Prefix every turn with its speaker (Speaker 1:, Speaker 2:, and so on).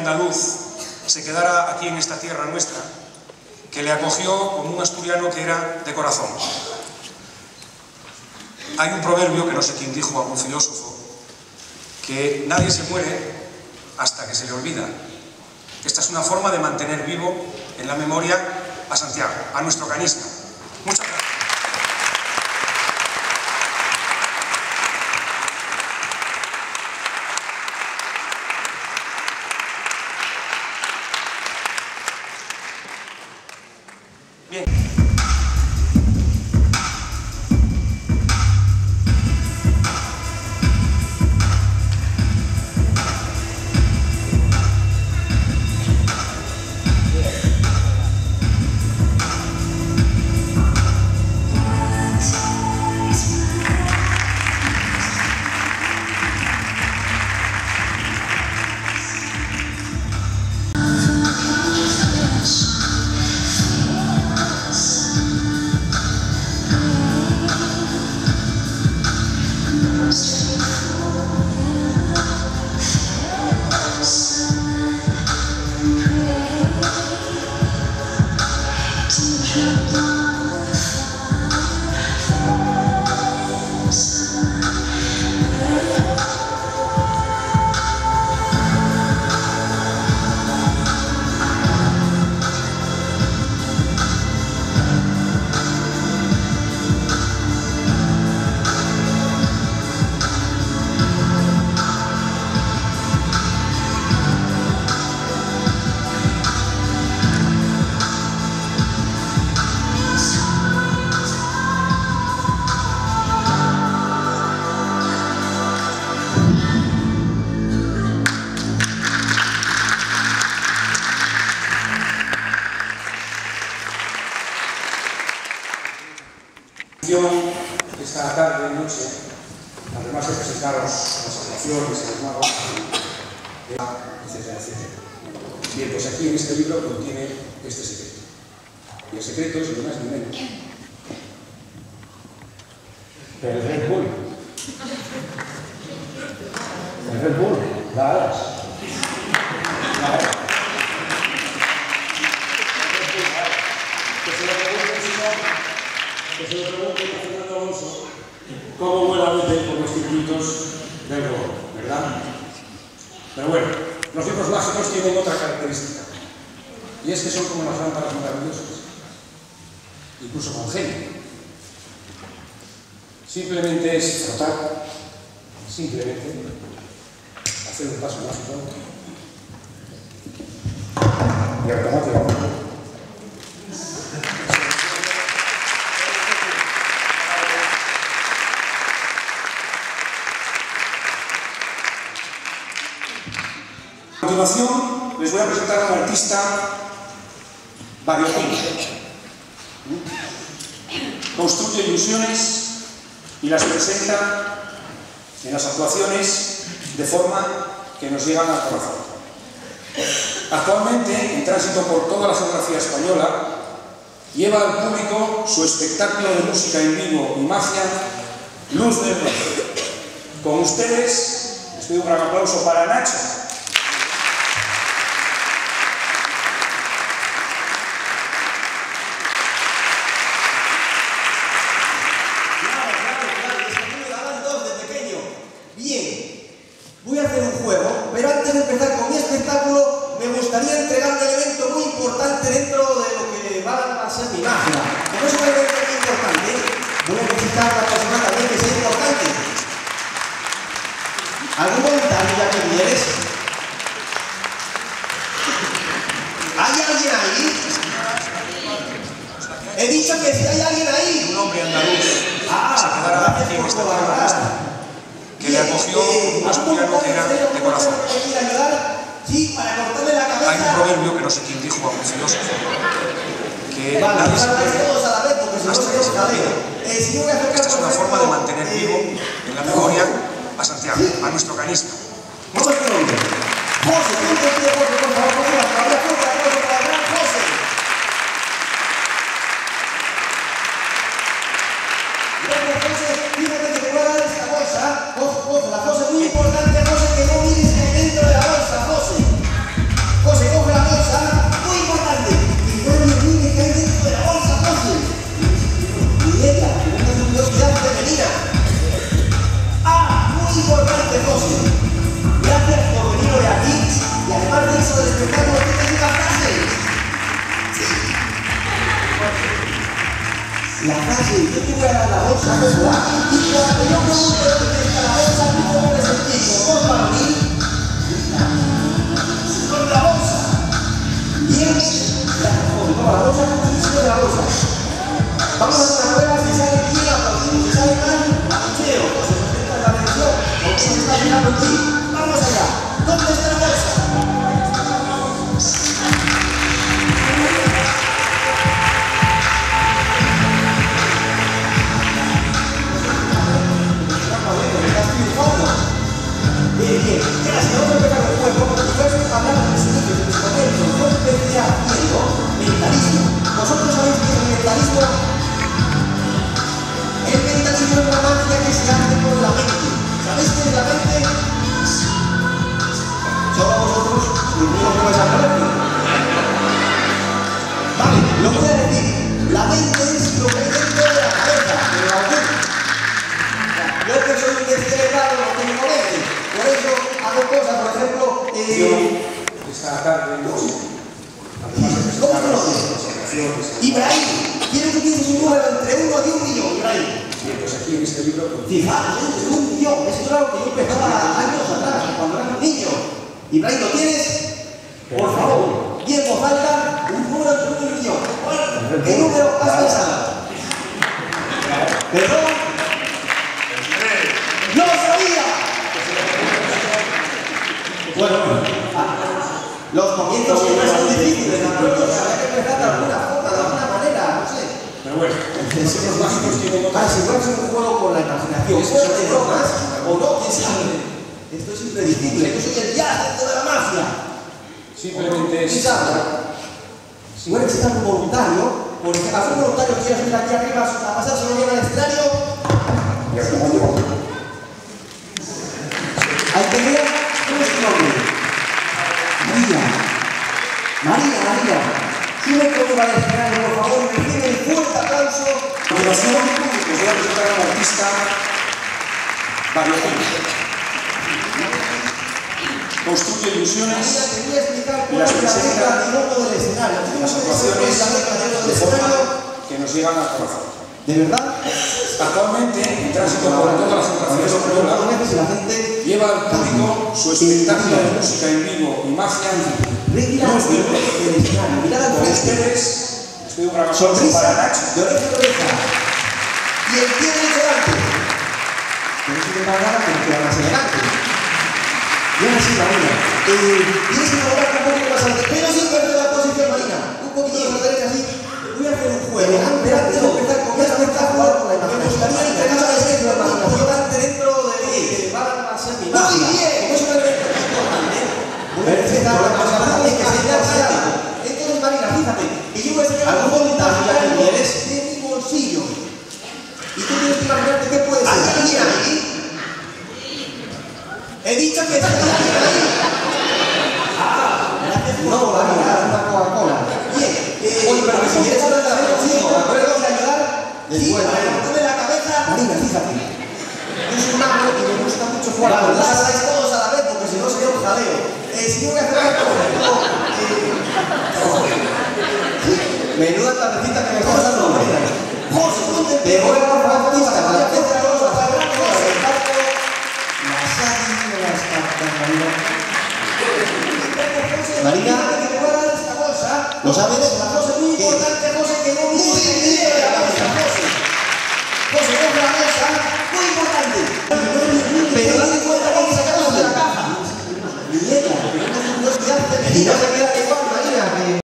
Speaker 1: andaluz se quedara aquí en esta tierra nuestra, que le acogió como un asturiano que era de corazón. Hay un proverbio que no sé quién dijo, algún filósofo, que nadie se muere hasta que se le olvida. Esta es una forma de mantener vivo en la memoria a Santiago, a nuestro canismo. Además de presentaros las actuaciones y los magos, etcétera, etcétera. Bien, pues aquí en este libro contiene este secreto. Y el secreto es ni más ni menos. El Red Bull. El Red Bull, da alas. Da alas. Que se lo pregunte, que se lo pregunte a Fernando Alonso cómo circuitos del gol, ¿verdad? Pero bueno, los libros mágicos tienen otra característica, y es que son como las lámparas maravillosas, incluso con genio. Simplemente es tratar, simplemente hacer un paso mágico y automáticamente. Continuación les voy a presentar a un artista variopinto. Construye ilusiones y las presenta en las actuaciones de forma que nos llegan al corazón. Actualmente, en tránsito por toda la geografía española, lleva al público su espectáculo de música en vivo y magia, Luz del Norte. Con ustedes, les pido un gran aplauso para Nacho.
Speaker 2: Claro, claro, claro, es que a mí me daban dos de pequeño. Bien, voy a hacer un juego, pero antes de empezar con mi espectáculo, me gustaría entregar un elemento muy importante dentro de lo que va a ser mi magia. Como es un elemento muy importante, voy a necesitar a la persona también que sea importante. ¿Algún voluntario ya que vienes? ¿Hay alguien ahí? He dicho que si hay alguien ahí.
Speaker 1: Un hombre andaluz
Speaker 2: Ah, gracias por
Speaker 1: tierra
Speaker 2: colaborar.
Speaker 1: que le acogió un asturiano que era de corazón.
Speaker 2: Sí, para cortarle la cabeza.
Speaker 1: Hay un proverbio que no sé quién dijo, algún filósofo, que
Speaker 2: Vale,
Speaker 1: muere
Speaker 2: todos a la vez porque si no se. Eh, a
Speaker 1: Esta es una forma de mantener
Speaker 2: eh,
Speaker 1: vivo en la memoria a Santiago, a nuestro canismo.
Speaker 2: ¿Cómo es tu nombre? José, La frase, yo te voy a dar la bolsa, ¿verdad? Y cuando yo pregunto dónde está la bolsa, tú cómo me sentís, vos para mí, con la bolsa. Gracias, José, toma la bolsa, y la bolsa. Vamos a hacer una prueba, si sale bien aplaudimos, por ejemplo, eh,
Speaker 1: de
Speaker 2: ¿Cómo te lo Ibrahim, quiero que tienes un número entre 1 y 1 millón, Ibrahim.
Speaker 1: y pues aquí en este libro, pues,
Speaker 2: Fijaros, es un millón. Eso es algo que yo empezaba años atrás, cuando era un niño. Ibrahim, ¿lo tienes? Por favor, bien, voz alta, un número entre 1 y 1 millón. ¿Qué número has pensado? ¿Perdón?
Speaker 1: Pero bueno, son los básicos que tengo
Speaker 2: Ah, si fuera un juego con la imaginación, fuera de bromas, o no, quién sabe. Esto es impredecible, yo soy el jazz dentro de la mafia.
Speaker 1: Simplemente
Speaker 2: ¿Quién
Speaker 1: es...
Speaker 2: sabe? Si fuera que un voluntario, por ejemplo, a un voluntario que quiera subir aquí arriba a pasar solo bien al escenario, hay que ver cómo es tu nombre. María. María, María. Sube conmigo al escenario, por favor, y aplauso.
Speaker 1: A continuación, os voy a presentar a un artista variopinto. Construye ilusiones y las
Speaker 2: es la
Speaker 1: presenta en
Speaker 2: ¿Tú
Speaker 1: las actuaciones de forma que nos llegan al corazón.
Speaker 2: ¿De verdad?
Speaker 1: Actualmente, en tránsito por todas las actuaciones
Speaker 2: y la gente
Speaker 1: lleva al público su espectáculo de música en vivo y magia Con ustedes,
Speaker 2: Sonrisa
Speaker 1: para Nacho.
Speaker 2: de oreja a oreja. Y el pie derecho delante. Pero si te pagan, te queda más elegante. Y ahora sí, Marina. Eh, tienes que colocar un poquito más adelante, pero sin perder la posición, Marina. Un poquito más a la derecha, así. Imaginarte qué puede ser. ¿Hay alguien ahí? He dicho que está alguien ahí. Ah, por No, Marina, una Coca-Cola. Bien, eh, Oye, pero si quieres hablar de contigo, ¿me puedes ayudar? Después, sí, Marina. la cabeza. Marina, fíjate. Yo soy mago y me gusta mucho jugar con las habláis todos a la vez porque si no sería un jaleo. Eh, si no voy a hacer una cosa, eh, Menuda tardecita que me estás Marina, ¿lo sabes? José, muy importante, José, que no muy de la mesa, José. José, es la mesa, muy importante. Pero date cuenta que hay que de la caja. No se queda.